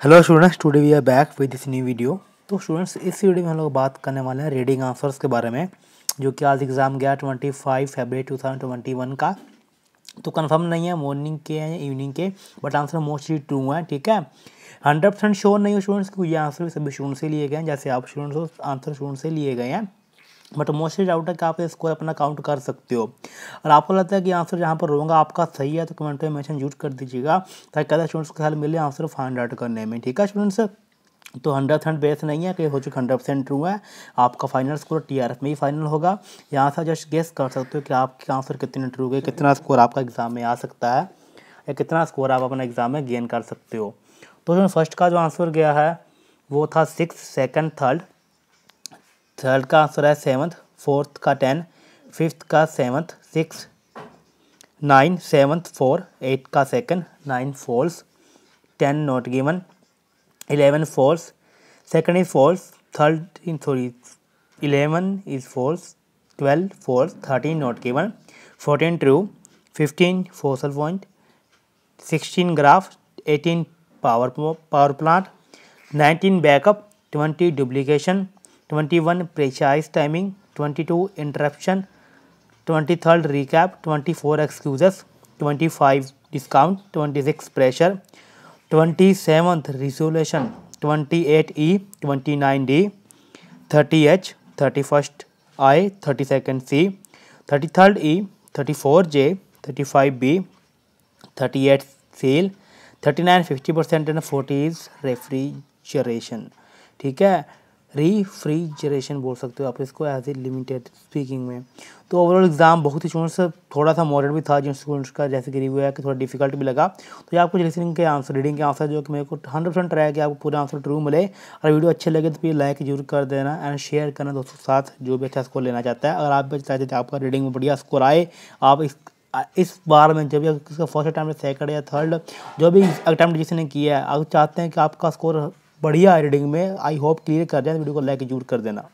Hello students today we are back with this new video तो students इस video में हम लोग बात करने वाले हैं रीडिंग आंसर्स के बारे में, जो कि आज एग्ज़ाम गया twenty five February two thousand twenty one का। तो कंफर्म नहीं है मॉर्निंग के हैं इवनिंग के बट आंसर मोस्टली ट्रू हैं, ठीक है? हंड्रेड परसेंट श्योर नहीं हो स्टूडेंट्स क्योंकि ये आंसर सभी स्टूडेंट से लिए गए हैं, जैसे आप स्टूडेंट्स हो आंसर स्टूडेंट से लिए गए हैं। बट मोस्टली डाउट है कि आप स्कोर अपना काउंट कर सकते हो। और आपको लगता है कि आंसर जहाँ पर होगा, आपका सही है तो कमेंट में मेंशन ज़रूर कर दीजिएगा, ताकि कदर स्टूडेंट्स को हेल्प मिले आंसर फाइंड आउट करने में। ठीक है स्टूडेंट्स तो हंड्रेड परसेंट बेस नहीं है, कि हो चुका हंड्रेड परसेंट ट्रू है। आपका final score T R F में ही फाइनल होगा। यहाँ से जस्ट गेस कर सकते हो कि आपके आंसर कितने ट्रू गए कितना स्कोर आपका एग्ज़ाम में आ सकता है, या कितना स्कोर आप अपना एग्ज़ाम में गेन कर सकते हो। तो फ़र्स्ट का जो आंसर गया है, वो था सिक्स सेकेंड थर्ड थर्ड का आंसर है सेवन्थ फोर्थ का टेन, फिफ्थ का seventh six, nine seventh four, eight का second, nine false ten not given, eleven false second is false third in sorry eleven is false twelve false thirteen not given, fourteen true, fifteen fossil point, sixteen graph, eighteen power power plant, nineteen backup, twenty duplication twenty one precise timing twenty two interruption twenty third recap twenty four excuse twenty five discount twenty six pressure twenty seventh resolution twenty eight E twenty nine D thirty H thirty first I thirty second C thirty third E thirty four J thirty five B thirty eight seal thirty nine fifty percent and forty is refrigeration ठीक है? रीफ्रीजरेशन बोल सकते हो आप इसको as a limited speaking में। तो overall exam बहुत ही स्टूडेंट्स थोड़ा सा मॉडर्न भी था जिन स्टूडेंट्स का, जैसे कि रिव्यू है कि थोड़ा डिफ़िकल्ट भी लगा। तो ये आपको लिसनिंग के आंसर रीडिंग के आंसर जो कि मेरे को हंड्रेड परसेंट ट्राई कि आपको पूरा आंसर ट्रू मिले। और वीडियो अच्छे लगे तो फिर लाइक ज़रूर कर देना एंड शेयर करना दोस्तों के साथ, जो भी अच्छा स्कोर लेना चाहता है। अगर आप भी चाहते थे आपका रीडिंग में बढ़िया स्कोर आए, आप इस इस बार में जब भी इसका फ़र्स्ट अटैम्प्ट सेकंड या थर्ड जो भी अटैम्प्ट जिसने किया है अगर चाहते हैं कि आपका स्कोर बढ़िया एडिटिंग में आई होप क्लियर कर जाए वीडियो को लाइक ज़रूर कर देना।